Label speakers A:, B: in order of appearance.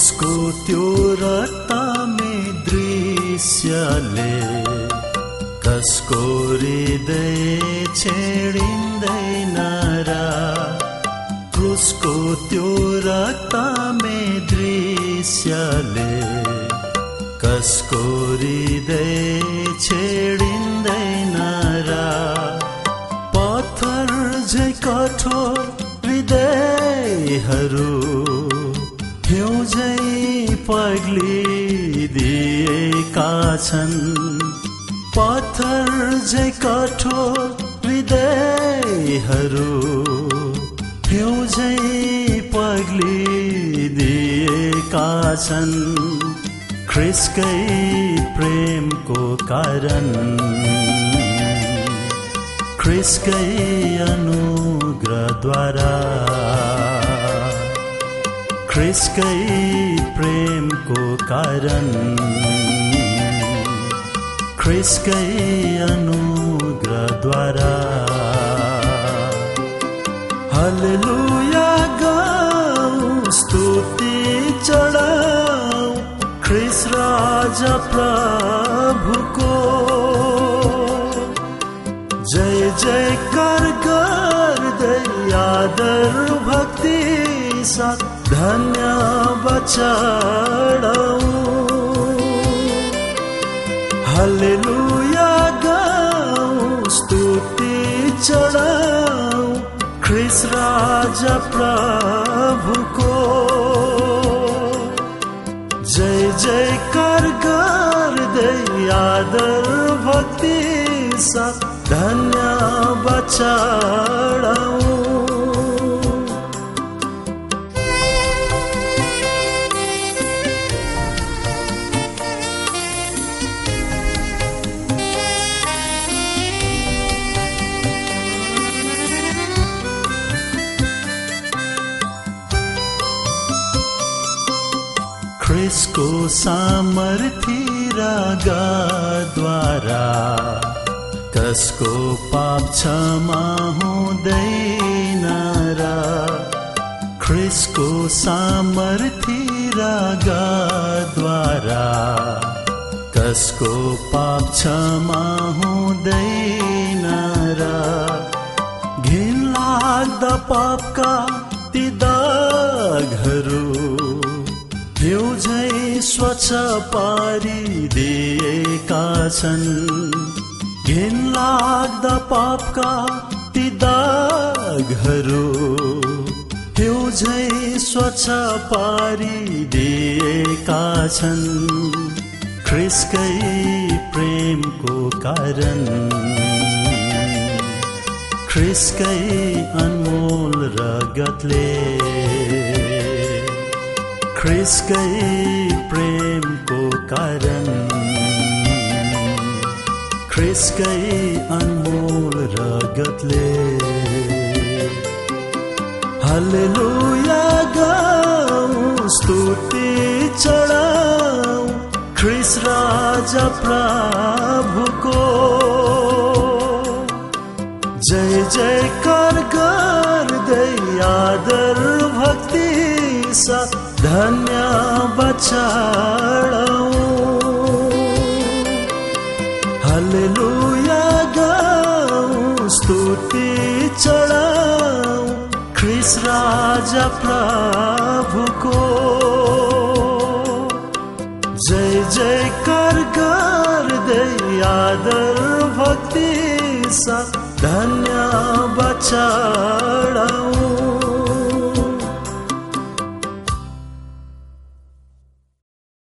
A: क्रुसको त्यो रत्तामे दृश्यले कसको हृदय छेडिँदैन र क्रुसको त्यो रत्तामे दृश्यले कसको हृदय छेडिँदैन र पत्थर झै कठोर हृदयहरू हिउँझै पग्लिदिएका छन्। पत्थर झै कठोर हृदयहरू। हिउँझै पग्लिदिएका छन्। ख्रिस्कै प्रेमको कारण। ख्रिस्कै अनुग्रहद्वारा। ख्रिस्कै प्रेमको कारण ख्रिस्कै अनुग्रहद्वारा हल्लुया गाउँ स्तुति ख्रिस राजा प्रभुको जय जयकार गर्दै आदर साथ धन्य बचाडौ हल्लुया गाउँ स्तुति चढाऊ ख्रिस राजा प्रभुको। जय जयकार गर्दै आदर भक्ति साथ धन्य बचाडौ ख्रिसको सामर्थी रागाद्वारा कसको पाप क्षमा हुँदैन र ख्रिसको सामर्थी रागाद्वारा कसको पाप क्षमा हुँदैन र घिन लाग्दा पापका पारिदिएका छन्। घिन लाग्दा पापका ती दागहरू। हिउँझै स्वच्छ पारिदिएका छन्। ख्रिसकै प्रेमको कारण। ख्रिसकै अनमोल रगतले ख्रिसकै प्रेमको कारण। ख्रिसकै अनमोल रगतले हल्लुया गाउँ स्तुति चढाऊ ख्रिस राजा प्रभुको जय जयकार गर्दै आदर भक्ति साथ धन्य बचाडौ हल्लुया गाउँ स्तुति चढाऊ ख्रिस राजा प्रभुको। जय जयकार गर्दै आदर भक्ति साथ धन्य बचा